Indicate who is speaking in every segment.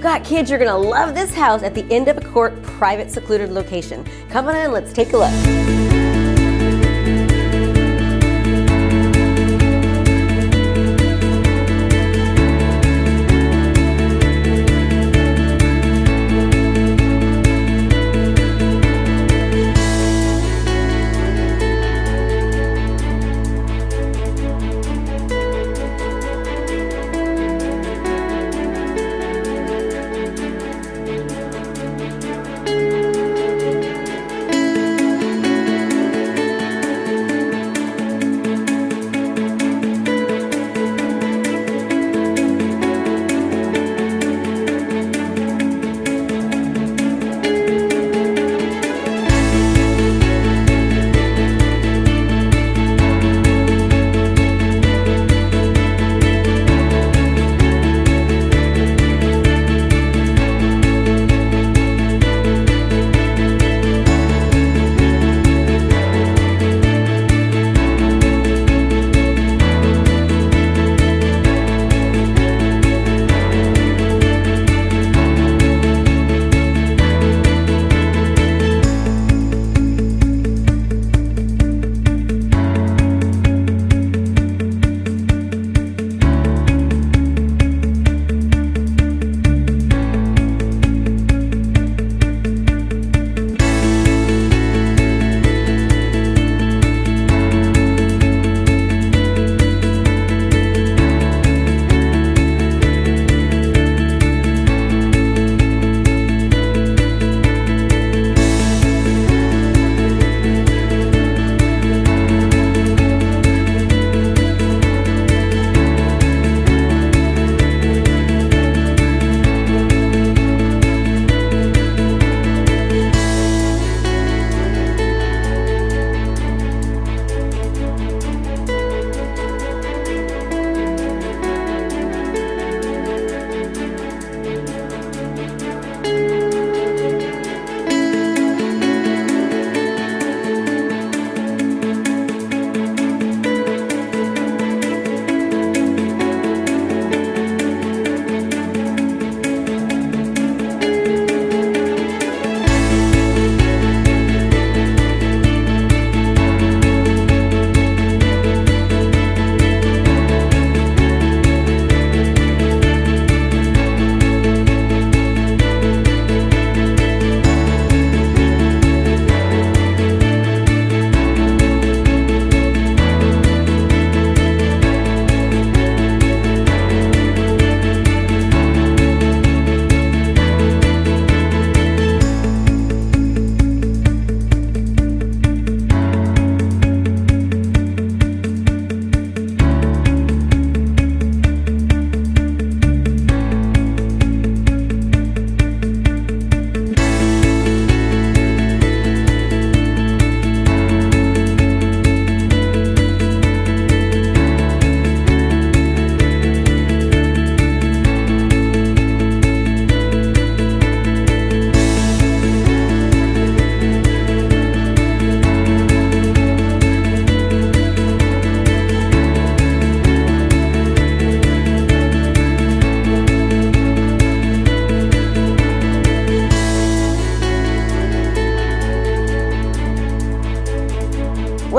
Speaker 1: you've got kids, you're gonna love this house at the end of a court, private, secluded location. Come on in, let's take a look.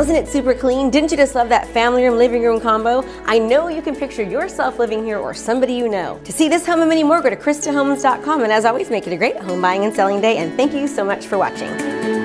Speaker 1: Wasn't it super clean? Didn't you just love that family room, living room combo? I know you can picture yourself living here or somebody you know. To see this home and many more, go to KristaHomes.com and as always, make it a great home buying and selling day and thank you so much for watching.